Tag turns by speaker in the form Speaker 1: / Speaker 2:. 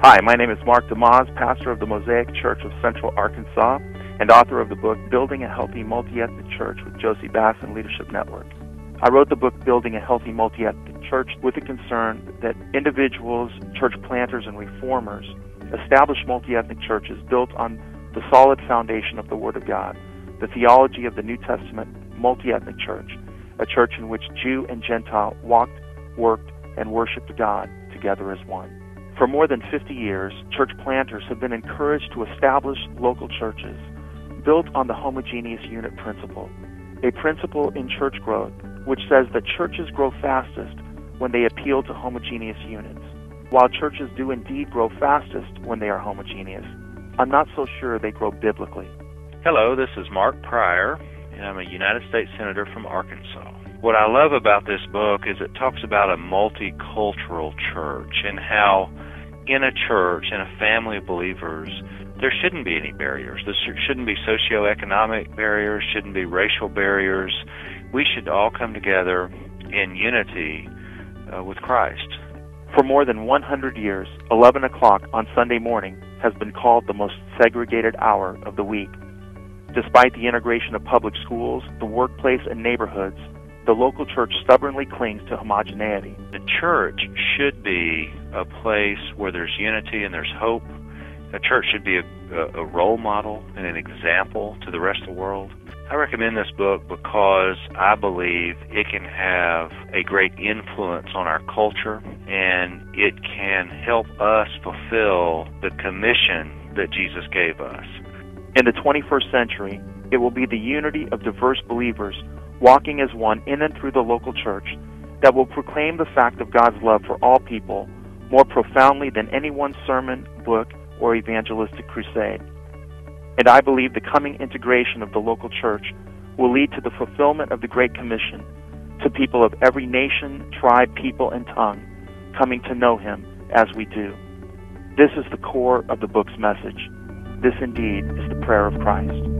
Speaker 1: Hi, my name is Mark DeYmaz, pastor of the Mosaic Church of Central Arkansas and author of the book Building a Healthy Multi-Ethnic Church with Jossey-Bass and Leadership Network. I wrote the book Building a Healthy Multi-Ethnic Church with the concern that individuals, church planters, and reformers establish multi-ethnic churches built on the solid foundation of the Word of God, the theology of the New Testament multi-ethnic church, a church in which Jew and Gentile walked, worked, and worshiped God together as one. For more than 50 years, church planters have been encouraged to establish local churches built on the homogeneous unit principle, a principle in church growth which says that churches grow fastest when they appeal to homogeneous units. While churches do indeed grow fastest when they are homogeneous, I'm not so sure they grow biblically.
Speaker 2: Hello, this is Mark Pryor, and I'm a United States Senator from Arkansas. What I love about this book is it talks about a multicultural church and how in a church, in a family of believers, there shouldn't be any barriers. There shouldn't be socioeconomic barriers, shouldn't be racial barriers. We should all come together in unity uh, with Christ.
Speaker 1: For more than 100 years, 11 o'clock on Sunday morning has been called the most segregated hour of the week. Despite the integration of public schools, the workplace, and neighborhoods, the local church stubbornly clings to homogeneity.
Speaker 2: The church should be a place where there's unity and there's hope. A church should be a, a, a role model and an example to the rest of the world. I recommend this book because I believe it can have a great influence on our culture and it can help us fulfill the commission that Jesus gave us.
Speaker 1: In the 21st century, it will be the unity of diverse believers walking as one in and through the local church that will proclaim the fact of God's love for all people more profoundly than any one sermon, book, or evangelistic crusade. And I believe the coming integration of the local church will lead to the fulfillment of the Great Commission to people of every nation, tribe, people, and tongue coming to know Him as we do. This is the core of the book's message. This indeed is the prayer of Christ.